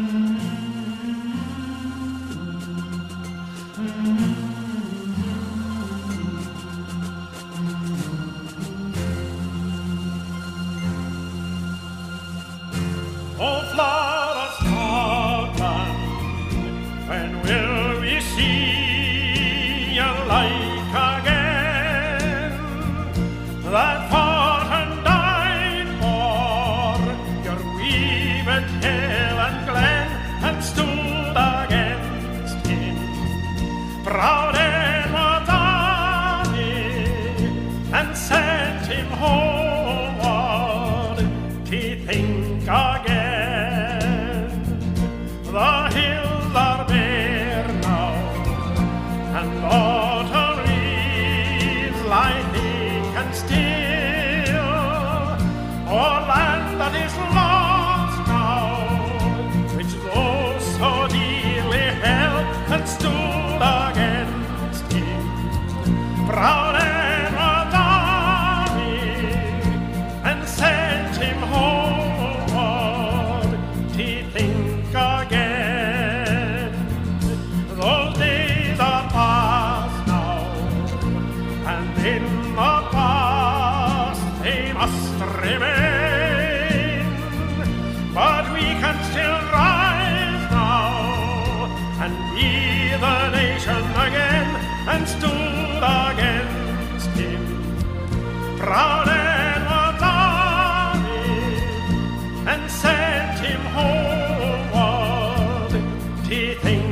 Oh, fly. Proud and deep and still. A land that is lost now, which those so dearly held and stood against, crowned Adamy and sent him homeward in the past, they must remain. But we can still rise now and be the nation again and stood against him. Proud and and sent him homeward to think.